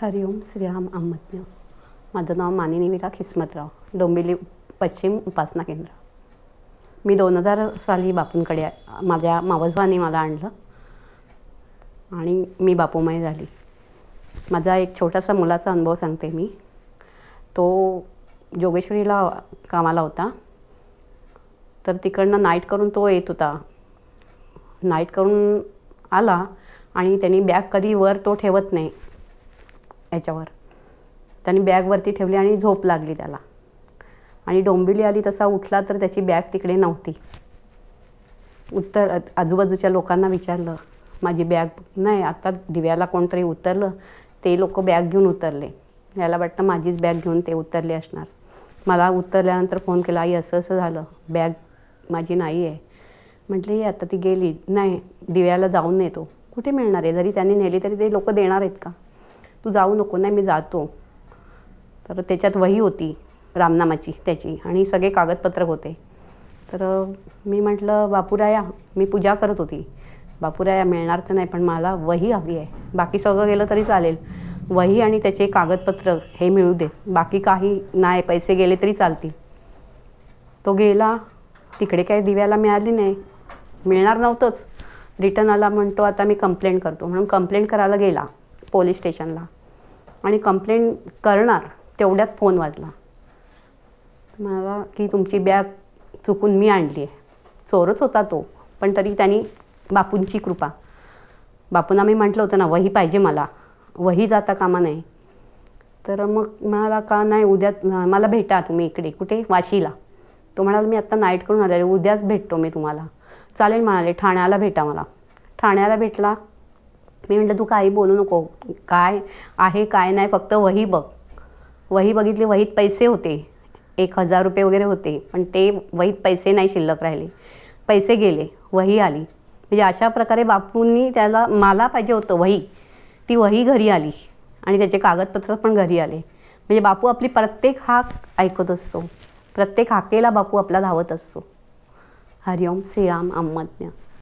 हरिओम श्रीराम अहमदन्य माझं नाव मानिनी विरा खिस्मतराव डोंबिवली पश्चिम उपासना केंद्र. मी दोन हजार साली बापूंकडे माझ्या मावसभाने मला आणलं आणि मी बापूमय झाली. माझा एक छोटासा मुलाचा अनुभव सांगते मी. तो जोगेश्वरीला कामाला होता. तर तिकडनं नाईट करून तो येत होता. नाईट करून आला आणि त्यांनी बॅग कधी वर तो ठेवत नाही. याच्यावर. त्यांनी बॅगवरती ठेवली आणि झोप लागली त्याला. आणि डोंबिवली आली तसा उठला तर त्याची बॅग तिकडे नव्हती. उत्तर आजूबाजूच्या लोकांना विचारलं माझी बॅग नाही आता दिव्याला कोणतरी उतरलं. ते लोक बॅग घेऊन उतरले. याला वाटतं माझीच बॅग घेऊन ते उतरले असणार. मला उतरल्यानंतर फोन केला आई असं असं झालं. बॅग माझी नाही आहे. म्हटली आता ती गेली. नाही दिव्याला जाऊन नेतो. कुठे मिळणार आहे? जरी त्यांनी नेली तरी ते लोक देणार आहेत का? तू जाऊ नको नाही मी जातो. तर त्याच्यात वही होती रामनामाची त्याची. आणि सगळे कागदपत्र होते. तर मी म्हटलं बापूराया मी पूजा करत होती. बापूराया मिळणार तर नाही पण मला वही हवी आहे. बाकी सगळं गेलं तरी चालेल. वही आणि त्याचे कागदपत्र हे मिळू दे. बाकी काही नाही पैसे गेले तरी चालतील. तो गेला. तिकडे काही दिव्याला मिळाली नाही. मिळणार नव्हतंच. रिटर्न आला म्हणतो आता मी कंप्लेंट करतो. म्हणून कंप्लेंट करायला गेला. पोलीस स्टेशनला. आणि कंप्लेंट करणार तेवढ्यात फोन वाजला. मला की तुमची बॅग चुकून मी आणली आहे. चोरच होता तो पण तरी त्यांनी बापूंची कृपा. बापूंना मी म्हटलं होतं ना वही पाहिजे मला. वही जाता कामा नाही तर मग म्हणाला का नाही उद्या मला भेटा तुम्ही इकडे कुठे? वाशीला. तो म्हणाला मी आत्ता नाईट करून आलेले उद्याच भेटतो मी तुम्हाला. चालेल म्हणाले ठाण्याला भेटा मला. ठाण्याला भेटला मी म्हटलं तू काही बोलू नको. काय आहे काय नाही फक्त वही बघ. वही बघितली वहीत पैसे होते. एक हजार रुपये वगैरे होते पण ते वहीत पैसे नाही शिल्लक राहिले. पैसे गेले वही आली. म्हणजे अशा प्रकारे बापूंनी त्याला मला पाहिजे होतं वही. ती वही घरी आली आणि त्याचे कागदपत्र पण घरी आले. म्हणजे बापू आपली प्रत्येक हाक ऐकत असतो. प्रत्येक हाकेला बापू आपला धावत असतो. हरिओम श्रीराम अहमदन्य